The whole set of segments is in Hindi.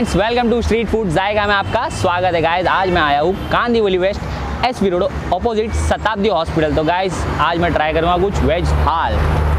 Friends welcome to street food जाएगा में आपका स्वागत है। गाइस आज मैं आया हूँ Kandivali west S road opposite Shatabdi hospital तो गाइस आज मैं ट्राई करूँगा कुछ वेज हाल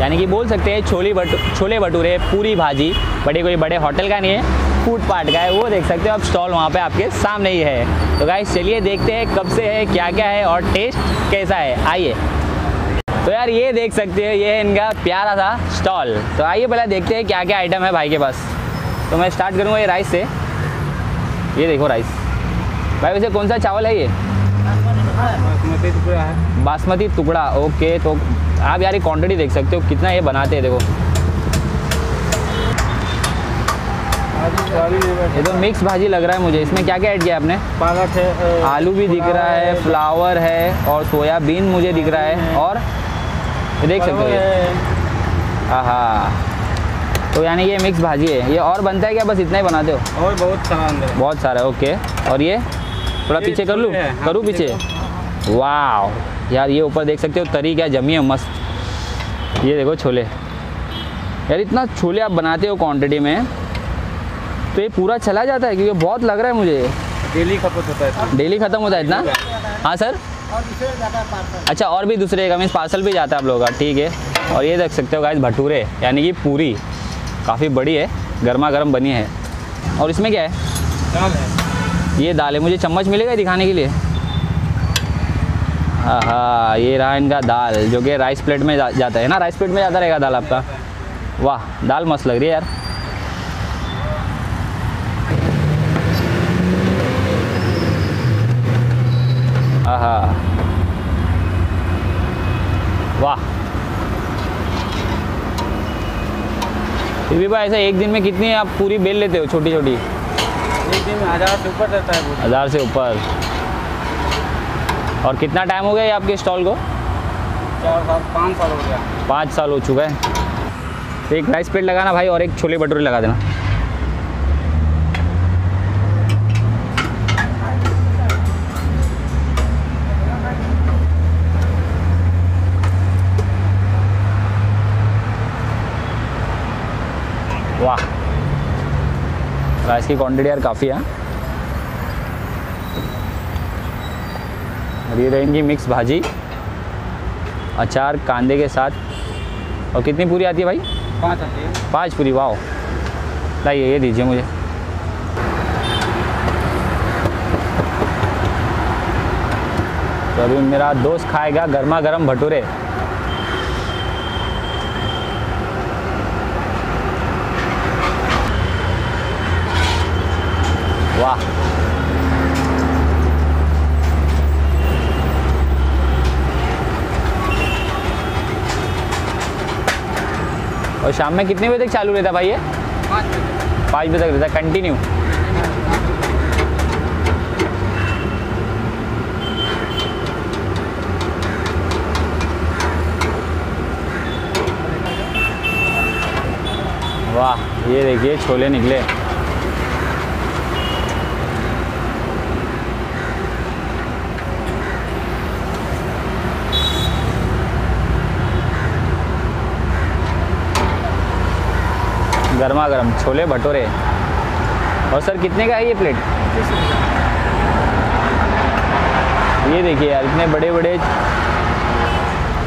यानी कि बोल सकते हैं छोले भटू, छोले भटूरे, पूरी भाजी। बड़े कोई बड़े होटल का नहीं है फ़ूड पार्ट का है। वो देख सकते हो आप स्टॉल वहाँ पे आपके सामने ही है। तो गाइस चलिए देखते हैं कब से है क्या क्या है और टेस्ट कैसा है। आइए। तो यार, ये देख सकते हो, ये है इनका प्यारा सा स्टॉल तो आइए पहले देखते हैं क्या क्या आइटम है भाई के पास। तो मैं स्टार्ट करूँगा ये राइस से। ये देखो राइस भाई वैसे कौन सा चावल है ये? बासमती टुकड़ा है बासमती टुकड़ा ओके तो आप यार ये क्वांटिटी देख सकते हो कितना ये बनाते हैं देखो। ये तो मिक्स भाजी लग रहा है मुझे। इसमें क्या क्या ऐड किया आपने? पालक है आलू भी दिख रहा है फ्लावर है और सोयाबीन मुझे दिख रहा है और ये देख सकते हो है, हाँ तो यानी ये मिक्स भाजी है। ये और बनता है क्या? बस इतना ही बनाते हो और बहुत सारा अंदर है। बहुत सारा ओके। और ये? थोड़ा ये पीछे कर लूँ? हाँ, करूँ पीछे पीछे? वाह यार ये ऊपर देख सकते हो तरी क्या जमी है मस्त। ये देखो छोले। यार इतना छोले आप बनाते हो क्वांटिटी में तो ये पूरा चला जाता है? क्योंकि बहुत लग रहा है मुझे। डेली खपत होता है डेली ख़त्म होता है इतना? हाँ सर? और अच्छा और भी दूसरे का मीन्स पार्सल भी जाता है आप लोगों का ठीक है। और ये देख सकते हो गाइस भटूरे यानी कि पूरी। काफ़ी बड़ी है गर्मा गर्म बनी है। और इसमें क्या है? दाल है। ये दाल है मुझे चम्मच मिलेगा दिखाने के लिए? हाँ ये रहा इनका दाल जो कि राइस प्लेट में जा, जाता है ना? राइस प्लेट में जाता रहेगा दाल आपका। वाह दाल मस्त लग रही है यार। आहा। वाह। फिर भी भाई ऐसा एक दिन में कितनी आप पूरी बेल लेते हो छोटी छोटी एक दिन में हज़ार से ऊपर रहता है पूरी। हज़ार से ऊपर। और कितना टाइम हो गया ये आपके स्टॉल को? चार साल पाँच साल हो गया। पाँच साल हो चुका है। तो एक राइस प्लेट लगाना भाई और एक छोले भटूरे लगा देना वाह राइस की क्वांटिटी यार काफ़ी है। और ये रहेंगी मिक्स भाजी अचार कांदे के साथ। और कितनी पूरी आती है भाई? पाँच आती है। पाँच पूरी वाओ लाइए ये दीजिए मुझे। तो अभी मेरा दोस्त खाएगा गर्मा गर्म भटूरे। वाह और शाम में कितने बजे तक चालू रहता भाई ये? पाँच बजे तक रहता कंटिन्यू वाह, ये देखिए, छोले निकले। गर्मा गर्म, छोले भटूरे। और सर, कितने का है ये प्लेट ये देखिए यार, इतने बड़े बड़े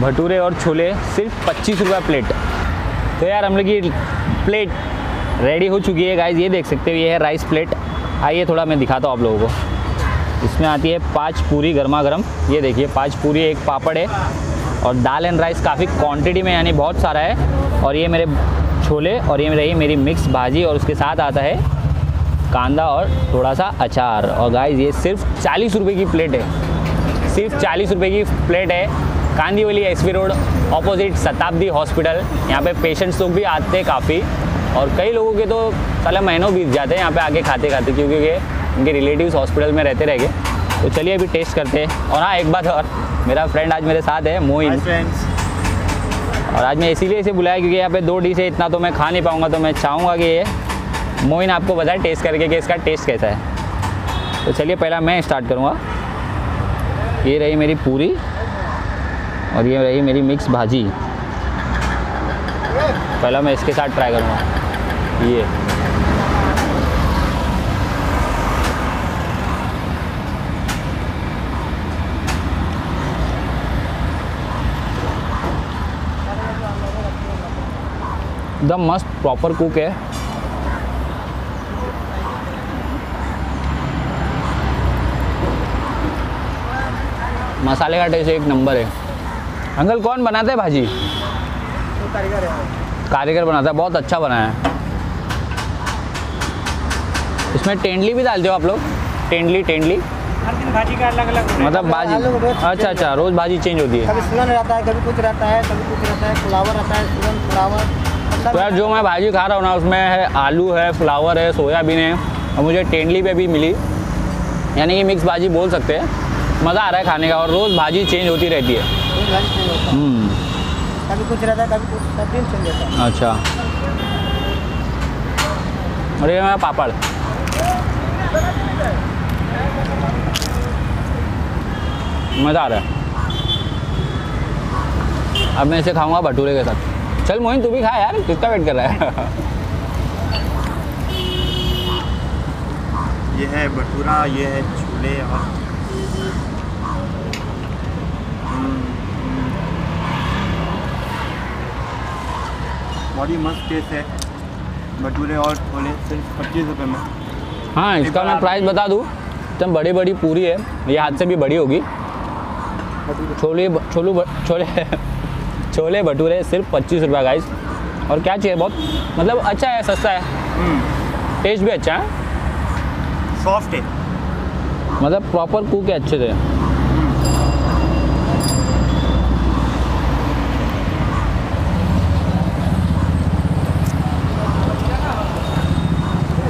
भटूरे और छोले, सिर्फ़ पच्चीस रुपये प्लेट तो यार, हम लोग की प्लेट रेडी हो चुकी है गाइज़ ये देख सकते हो, ये है राइस प्लेट आइए थोड़ा मैं दिखाता हूँ आप लोगों को। इसमें आती है पाँच पूरी गर्मा गर्म। ये देखिए, पाँच पूरी, एक पापड़ है। और दाल एंड राइस काफ़ी क्वांटिटी में, यानी बहुत सारा है। और ये मेरे छोले और ये रही मेरी मिक्स भाजी और उसके साथ आता है कांदा और थोड़ा सा अचार। और गाइस ये सिर्फ़ चालीस रुपये की प्लेट है। सिर्फ़ चालीस रुपये की प्लेट है। Kandivali S road opposite Shatabdi hospital यहाँ पे पेशेंट्स लोग भी आते हैं काफ़ी। और कई लोगों के तो साले महीनों बीत जाते हैं यहाँ पे आके खाते खाते क्योंकि उनके रिलेटिव्स हॉस्पिटल में रहते रहेंगे। तो चलिए अभी टेस्ट करते हैं। और हाँ एक बात और। मेरा फ्रेंड आज मेरे साथ है, मोइन। और आज मैं इसीलिए इसे बुलाया क्योंकि यहाँ पे दो डिश है, इतना तो मैं खा नहीं पाऊँगा तो मैं चाहूँगा कि ये मोइन आपको बताए टेस्ट करके कि इसका टेस्ट कैसा है। तो चलिए पहला मैं स्टार्ट करूँगा। ये रही मेरी पूरी और ये रही मेरी मिक्स भाजी। पहला मैं इसके साथ ट्राई करूँगा। ये। एकदम मस्त प्रॉपर कुक है। मसाले का टेस्ट एक नंबर है। अंकल कौन बनाता है भाजी? कारीगर बनाता है बहुत अच्छा बनाया है। इसमें टेंडली भी डालते हो आप लोग? टेंडली टेंडली हर दिन भाजी का अलग अलग मतलब भाजी अच्छा अच्छा रोज़ भाजी चेंज होती है। कभी सूरन रहता है कभी कुछ रहता है कभी कुछ रहता है फ्लावर रहता है सूरन फ्लावर तो यार जो मैं भाजी खा रहा हूँ ना उसमें है आलू है फ्लावर है सोयाबीन है और मुझे टेंडली पे भी मिली। यानी कि मिक्स भाजी बोल सकते हैं। मज़ा आ रहा है खाने का और रोज़ भाजी चेंज होती रहती है। हम्म, कभी कुछ रहता है कभी कुछ सब दिन चेंज होता है। अच्छा। और ये मेरा पापड़। मज़ा आ रहा है। अब मैं इसे खाऊँगा भटूरे के साथ। चल मोहिन तू भी खा यार किसका वेट कर रहा है? ये है भटूरा ये है छोले और बड़ी मस्त टेस्ट है भटूरे और छोले सिर्फ़ पच्चीस रुपये में। हाँ इसका मैं प्राइस बता दूँ एकदम बड़ी बड़ी पूरी है ये हाथ से भी बड़ी होगी। छोले छोलू छोले छोले भटूरे सिर्फ़ पच्चीस रुपये गाइस और क्या चाहिए बहुत मतलब अच्छा है सस्ता है? टेस्ट भी अच्छा है? सॉफ्ट है। मतलब प्रॉपर कुक है अच्छे से।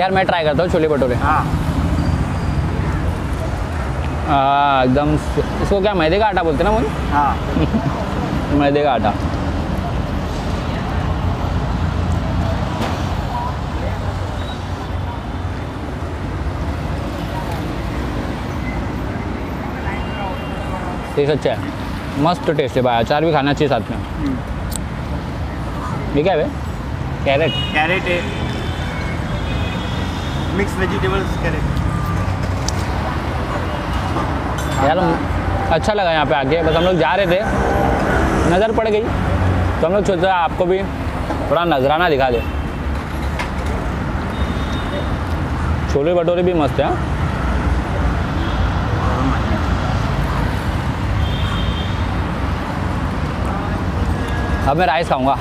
यार मैं ट्राई करता हूँ छोले भटूरे। हाँ। हाँ एकदम इसको क्या मैदे का आटा बोलते ना मुझे हाँ। मैदे का आटा। टेस्ट अच्छा है। मस्त टेस्ट है भाई अचार भी खाना चाहिए साथ में। ये क्या है बे? कैरेट कैरेट है। मिक्स वेजिटेबल्स कैरेट यार अच्छा लगा यहाँ पे आके, बस हम लोग जा रहे थे। नज़र पड़ गई तो हम लोग सोचा आपको भी थोड़ा नजराना दिखा दे। छोले भटोरे भी मस्त हैं हाँ? अब मैं राइस खाऊँगा।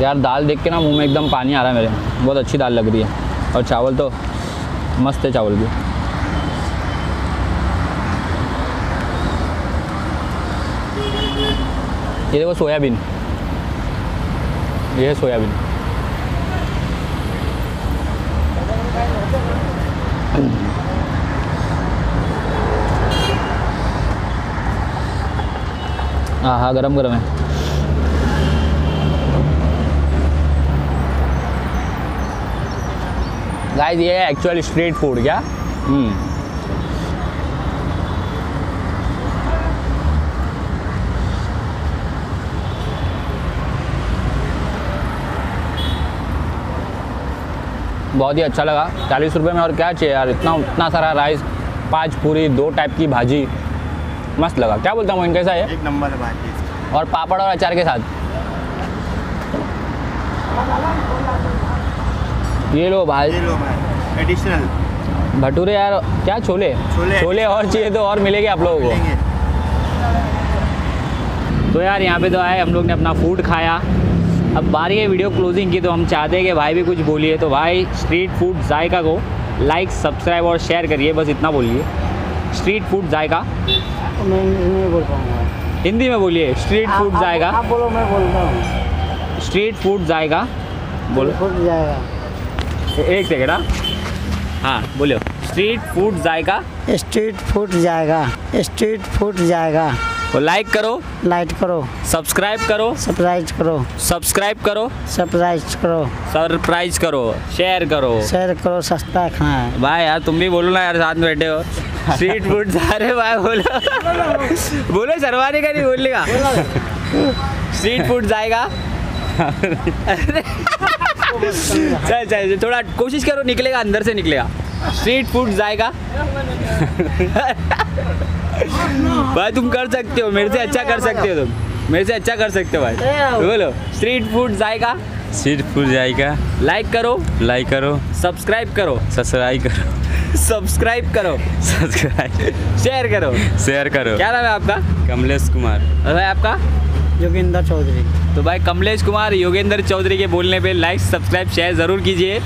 यार दाल देख के ना मुँह में एकदम पानी आ रहा है मेरे, बहुत अच्छी दाल लग रही है। और चावल तो मस्त है चावल भी। ये देखो सोयाबीन। ये है सोयाबीन। हाँ हाँ गरम गरम है। गाइस ये है एक्चुअल स्ट्रीट फ़ूड क्या? हम्म बहुत ही अच्छा लगा। चालीस रुपये में और क्या चाहिए यार? इतना इतना सारा राइस पाँच पूरी दो टाइप की भाजी। मस्त लगा। क्या बोलता हूँ कैसा है? एक नंबर है भाई और पापड़ और अचार के साथ? ये लो भाई। ये लो भाई। एडिशनल भटूरे यार क्या छोले? छोले। छोले और चाहिए तो और मिलेंगे आप लोगों को। तो यार यहाँ पे तो आए हम लोग ने अपना फ़ूड खाया। अब बारी है वीडियो क्लोजिंग की तो हम चाहते हैं कि भाई भी कुछ बोलिए। तो भाई स्ट्रीट फ़ूड जायका को लाइक सब्सक्राइब और शेयर करिए बस इतना बोलिए। स्ट्रीट फ़ूड जायका। मैं नहीं बोल पाऊँगा हिंदी में बोलिए स्ट्रीट फ़ूड जाएगा आप बोलो मैं बोल रहा हूँ। स्ट्रीट फ़ूड जाएगा बोलो। फूट जाएगा एक सेकेंड हाँ। हाँ बोलो स्ट्रीट फ़ूड जाएगा। स्ट्रीट फूट जाएगा। स्ट्रीट फूट जाएगा। तो लाइक करो। लाइट करो। सब्सक्राइब करो। सरप्राइज़ करो। सब्सक्राइब करो। सरप्राइज़ करो। सरप्राइज़ करो। शेयर करो। शेयर करो सस्ता खाना है। भाई यार तुम भी बोलो ना यार साथ में बैठे हो। स्ट्रीट फ़ूड जा रहे भाई बोलो। बोलो शर्माने का नहीं बोलने का। स्ट्रीट फ़ूड जाएगा। चल चल थोड़ा कोशिश करो निकलेगा अंदर से निकलेगा। स्ट्रीट फ़ूड जाएगा। भाई तुम कर सकते हो मेरे से अच्छा कर सकते हो तुम। मेरे से अच्छा कर सकते हो भाई। बोलो स्ट्रीट फ़ूड जाएगा। स्ट्रीट फ़ूड जाएगा। लाइक करो। लाइक करो। सब्सक्राइब करो। सब्सक्राइब करो। सब्सक्राइब करो। सब्सक्राइब शेयर करो। शेयर करो। क्या नाम है आपका? कमलेश कुमार। और भाई आपका? योगेंद्र चौधरी। तो भाई कमलेश कुमार, योगेंद्र चौधरी के बोलने पे लाइक सब्सक्राइब शेयर ज़रूर कीजिए।